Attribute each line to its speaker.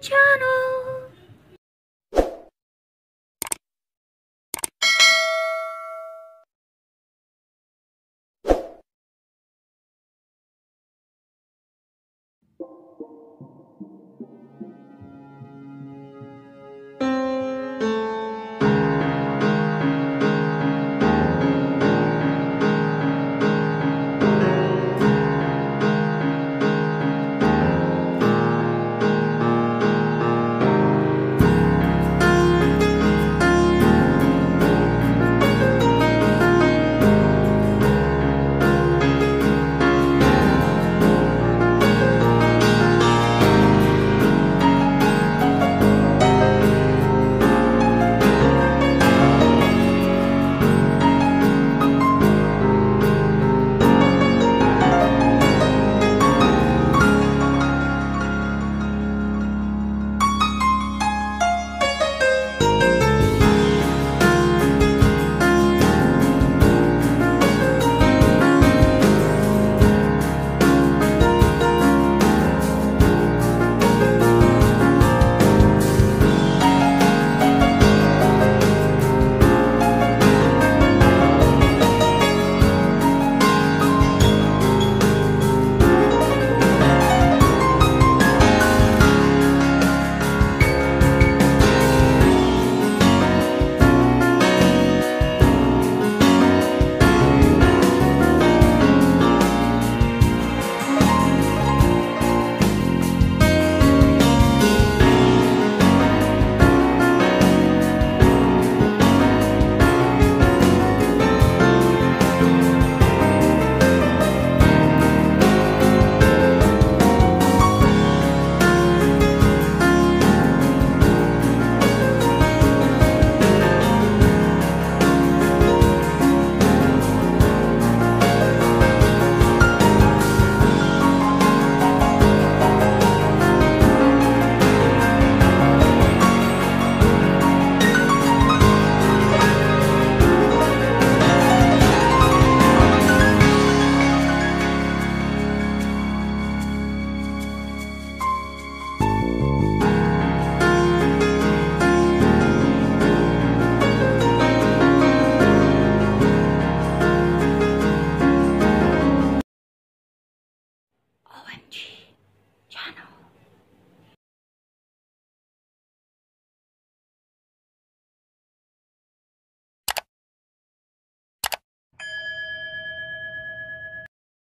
Speaker 1: channel.